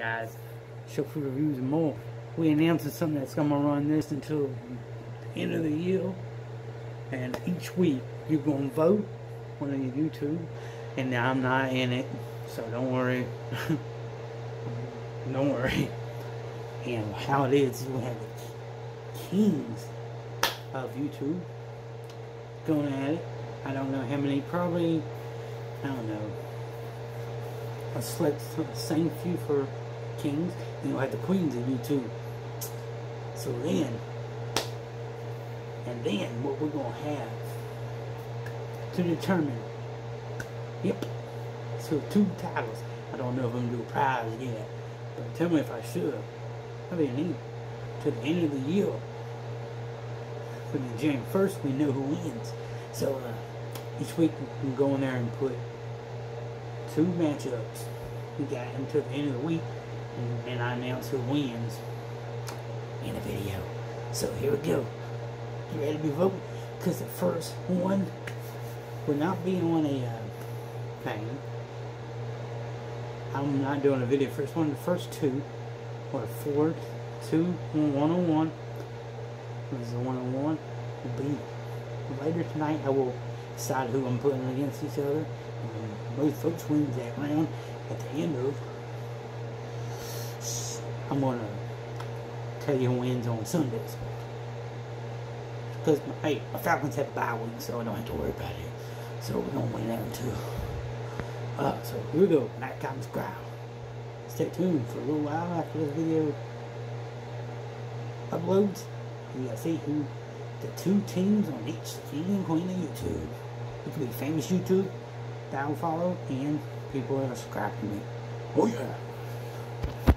guys, show for reviews and more. We announcing something that's gonna run this until the end of the year, and each week you're gonna vote on your YouTube, and I'm not in it, so don't worry. don't worry. And how it is, we have the kings of YouTube going at it. I don't know how many, probably, I don't know. I select same few for kings, and you'll have the queens in you too. So then, and then what we're going to have to determine, yep, so two titles. I don't know if I'm going to do a prize yet, but tell me if I should. That'd be neat. To the end of the year, for the January 1st, we know who wins. So uh, each week we can go in there and put two matchups. We got until the end of the week, and, I announce who wins in a video. So here we go. You ready to be voting? Because the first one will not be on a uh, thing. I'm not doing a video. First one, the first two, or four, two, one on one. This is a one on one. Will be later tonight. I will decide who I'm putting against each other. And both folks win that round. At the end of, I'm gonna tell you who wins on Sundays. Because hey, my Falcons have a bye week, so I don't have to worry about it. So we're gonna win that one too. Uh, so here we go. Matt Comes Growl. Stay tuned for a little while after this video uploads. You gotta see who the two teams on each king and queen of YouTube. It could be famous YouTube that I follow and people that are subscribed to me. Oh yeah.